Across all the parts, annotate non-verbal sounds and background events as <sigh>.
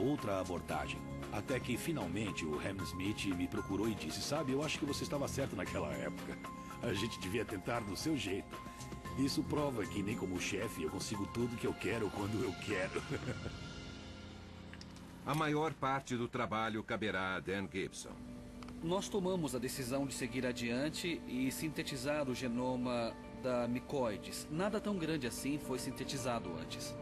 outra abordagem. Até que finalmente o Hamsmith me procurou e disse: Sabe, eu acho que você estava certo naquela época. A gente devia tentar do seu jeito. Isso prova que, nem como chefe, eu consigo tudo que eu quero quando eu quero. <laughs> a maior parte do trabalho caberá a Dan Gibson. Nós tomamos a decisão de seguir adiante e sintetizar o genoma da micoides. Nada tão grande assim foi sintetizado antes.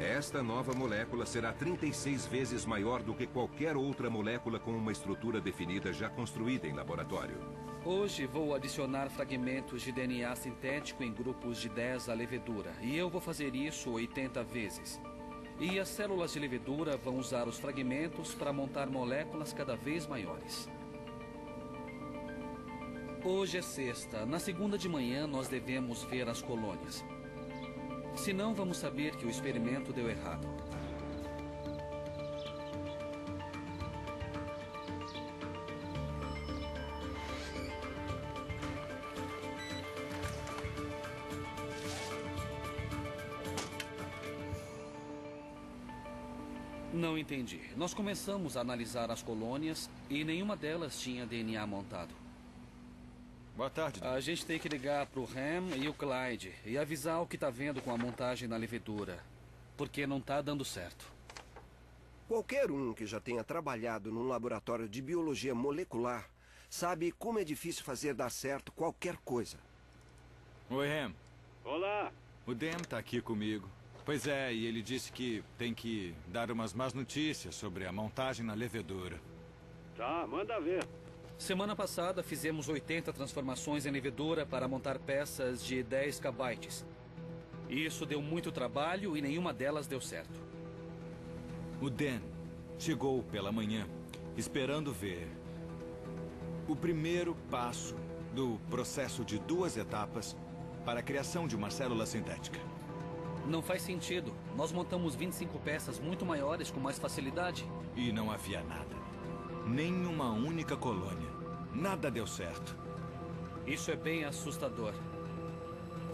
Esta nova molécula será 36 vezes maior do que qualquer outra molécula com uma estrutura definida já construída em laboratório. Hoje vou adicionar fragmentos de DNA sintético em grupos de 10 à levedura, e eu vou fazer isso 80 vezes. E as células de levedura vão usar os fragmentos para montar moléculas cada vez maiores. Hoje é sexta. Na segunda de manhã nós devemos ver as colônias. Senão vamos saber que o experimento deu errado. Não entendi. Nós começamos a analisar as colônias e nenhuma delas tinha DNA montado. Boa tarde. A gente tem que ligar pro Ham e o Clyde e avisar o que tá vendo com a montagem na levedura. Porque não tá dando certo. Qualquer um que já tenha trabalhado num laboratório de biologia molecular sabe como é difícil fazer dar certo qualquer coisa. Oi, Ham. Olá. O Dan tá aqui comigo. Pois é, e ele disse que tem que dar umas más notícias sobre a montagem na levedura. Tá, manda ver. Semana passada fizemos 80 transformações em levedura para montar peças de 10 kbytes. Isso deu muito trabalho e nenhuma delas deu certo. O Dan chegou pela manhã esperando ver o primeiro passo do processo de duas etapas para a criação de uma célula sintética. Não faz sentido. Nós montamos 25 peças muito maiores com mais facilidade. E não havia nada. Nenhuma única colônia. Nada deu certo. Isso é bem assustador.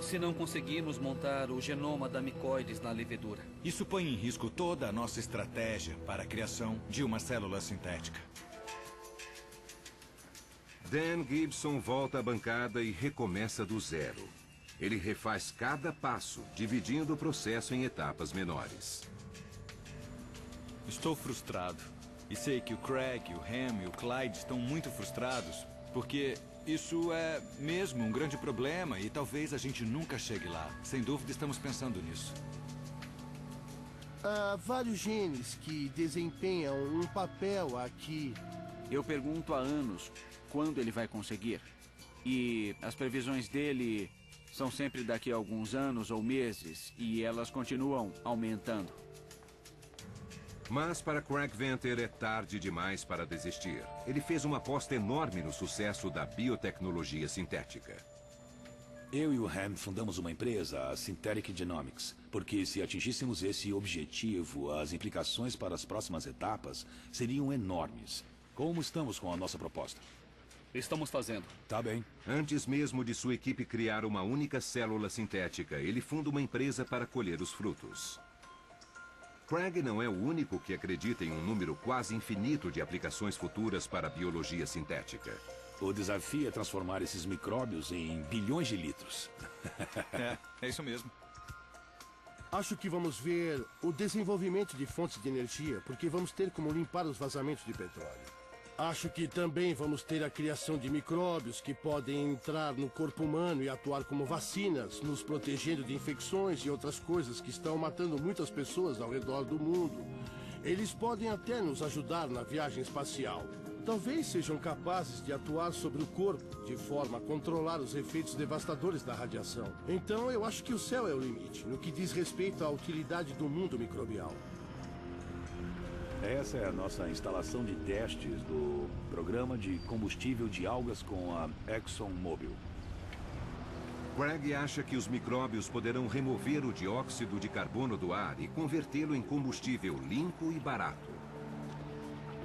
Se não conseguirmos montar o genoma da micoides na levedura. Isso põe em risco toda a nossa estratégia para a criação de uma célula sintética. Dan Gibson volta à bancada e recomeça do zero. Ele refaz cada passo, dividindo o processo em etapas menores. Estou frustrado. E sei que o Craig, o Ham e o Clyde estão muito frustrados, porque isso é mesmo um grande problema e talvez a gente nunca chegue lá. Sem dúvida estamos pensando nisso. Há vários genes que desempenham um papel aqui. Eu pergunto há anos quando ele vai conseguir. E as previsões dele são sempre daqui a alguns anos ou meses, e elas continuam aumentando. Mas para Craig Venter é tarde demais para desistir. Ele fez uma aposta enorme no sucesso da biotecnologia sintética. Eu e o Ham fundamos uma empresa, a Synthetic Genomics, porque se atingíssemos esse objetivo, as implicações para as próximas etapas seriam enormes. Como estamos com a nossa proposta? Estamos fazendo. Tá bem. Antes mesmo de sua equipe criar uma única célula sintética, ele funda uma empresa para colher os frutos. Craig não é o único que acredita em um número quase infinito de aplicações futuras para a biologia sintética. O desafio é transformar esses micróbios em bilhões de litros. <laughs> é, é isso mesmo. Acho que vamos ver o desenvolvimento de fontes de energia, porque vamos ter como limpar os vazamentos de petróleo. Acho que também vamos ter a criação de micróbios que podem entrar no corpo humano e atuar como vacinas, nos protegendo de infecções e outras coisas que estão matando muitas pessoas ao redor do mundo. Eles podem até nos ajudar na viagem espacial. Talvez sejam capazes de atuar sobre o corpo, de forma a controlar os efeitos devastadores da radiação. Então eu acho que o céu é o limite, no que diz respeito à utilidade do mundo microbial. Essa é a nossa instalação de testes do programa de combustível de algas com a ExxonMobil. Craig acha que os micróbios poderão remover o dióxido de carbono do ar e convertê-lo em combustível limpo e barato.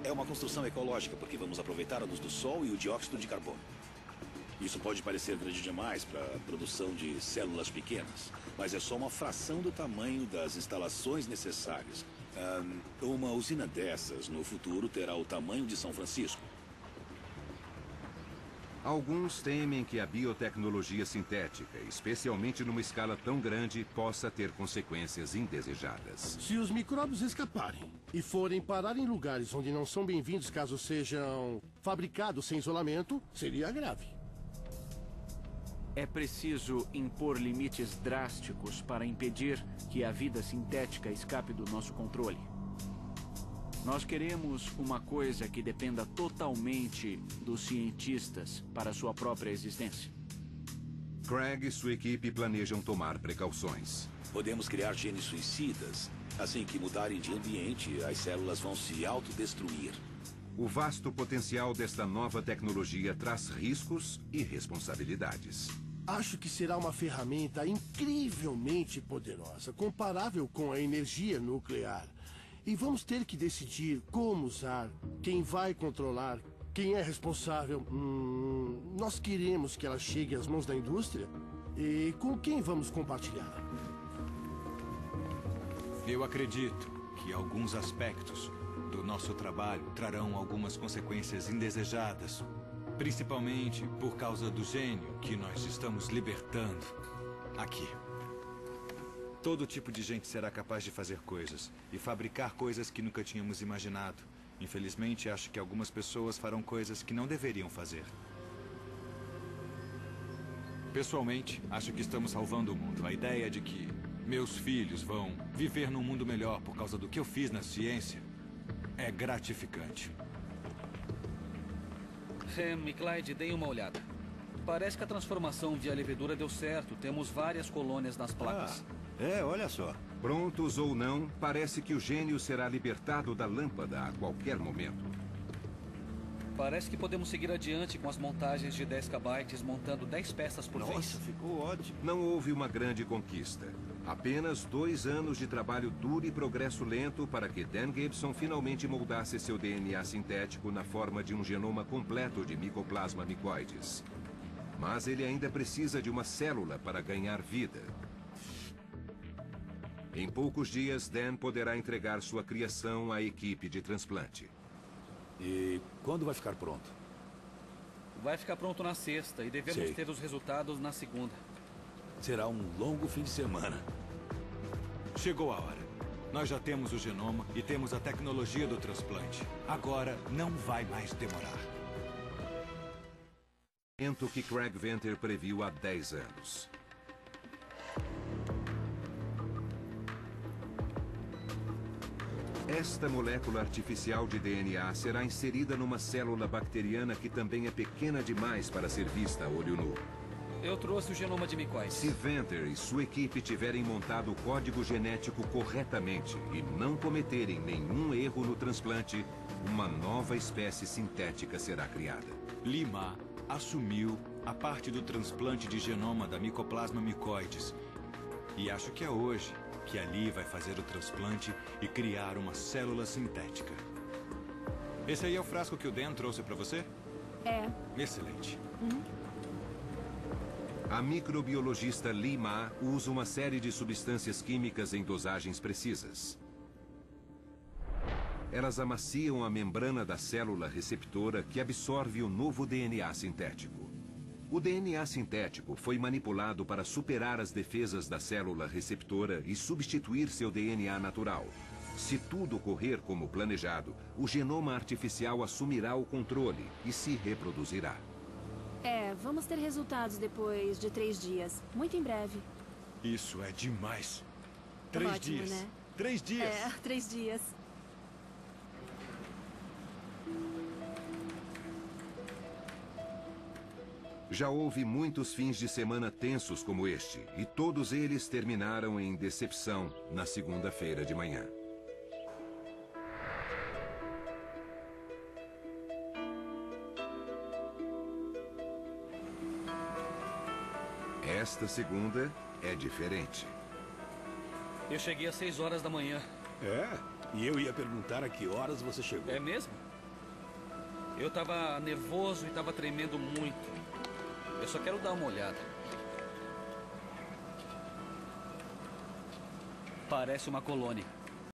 É uma construção ecológica porque vamos aproveitar a luz do sol e o dióxido de carbono. Isso pode parecer grande demais para a produção de células pequenas, mas é só uma fração do tamanho das instalações necessárias Ahn, uma usina dessas no futuro terá o tamanho de São Francisco. Alguns temem que a biotecnologia sintética, especialmente numa escala tão grande, possa ter consequências indesejadas. Se os micróbios escaparem e forem parar em lugares onde não são bem-vindos caso sejam fabricados sem isolamento, seria grave. É preciso impor limites drásticos para impedir que a vida sintética escape do nosso controle. Nós queremos uma coisa que dependa totalmente dos cientistas para sua própria existência. Craig e sua equipe planejam tomar precauções. Podemos criar genes suicidas. Assim que mudarem de ambiente, as células vão se autodestruir. O vasto potencial desta nova tecnologia traz riscos e responsabilidades. Acho que será uma ferramenta incrivelmente poderosa, comparável com a energia nuclear. E vamos ter que decidir como usar, quem vai controlar, quem é responsável. Hum, nós queremos que ela chegue às mãos da indústria? E com quem vamos compartilhar? Eu acredito que alguns aspectos do nosso trabalho trarão algumas consequências indesejadas, principalmente por causa do gênio que nós estamos libertando aqui. Todo tipo de gente será capaz de fazer coisas e fabricar coisas que nunca tínhamos imaginado. Infelizmente, acho que algumas pessoas farão coisas que não deveriam fazer. Pessoalmente, acho que estamos salvando o mundo. A ideia de que meus filhos vão viver num mundo melhor por causa do que eu fiz na ciência é gratificante. Ham e Clyde, deem uma olhada. Parece que a transformação via levedura deu certo. Temos várias colônias nas placas. Ah, é, olha só. Prontos ou não, parece que o gênio será libertado da lâmpada a qualquer momento. Parece que podemos seguir adiante com as montagens de 10 KB, montando 10 peças por Nossa, vez. ficou ótimo. Não houve uma grande conquista. Apenas dois anos de trabalho duro e progresso lento para que Dan Gibson finalmente moldasse seu DNA sintético na forma de um genoma completo de micoplasma micoides. Mas ele ainda precisa de uma célula para ganhar vida. Em poucos dias, Dan poderá entregar sua criação à equipe de transplante. E quando vai ficar pronto? Vai ficar pronto na sexta e devemos Sei. ter os resultados na segunda. Será um longo fim de semana. Chegou a hora. Nós já temos o genoma e temos a tecnologia do transplante. Agora não vai mais demorar. Evento que Craig Venter previu há 10 anos. Esta molécula artificial de DNA será inserida numa célula bacteriana que também é pequena demais para ser vista a olho nu. Eu trouxe o genoma de micóides. Se Venter e sua equipe tiverem montado o código genético corretamente e não cometerem nenhum erro no transplante, uma nova espécie sintética será criada. Lima assumiu a parte do transplante de genoma da Mycoplasma micoides. E acho que é hoje que ali vai fazer o transplante e criar uma célula sintética. Esse aí é o frasco que o Dan trouxe para você? É. Excelente. A microbiologista Li Ma usa uma série de substâncias químicas em dosagens precisas. Elas amaciam a membrana da célula receptora que absorve o novo DNA sintético. O DNA sintético foi manipulado para superar as defesas da célula receptora e substituir seu DNA natural. Se tudo ocorrer como planejado, o genoma artificial assumirá o controle e se reproduzirá. É, vamos ter resultados depois de três dias. Muito em breve. Isso é demais. Três Ótimo, dias. né? Três dias. É, <laughs> três dias. Já houve muitos fins de semana tensos como este, e todos eles terminaram em decepção na segunda-feira de manhã. Esta segunda é diferente. Eu cheguei às 6 horas da manhã. É? E eu ia perguntar a que horas você chegou. É mesmo? Eu tava nervoso e tava tremendo muito. Eu só quero dar uma olhada. Parece uma colônia.